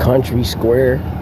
Country Square.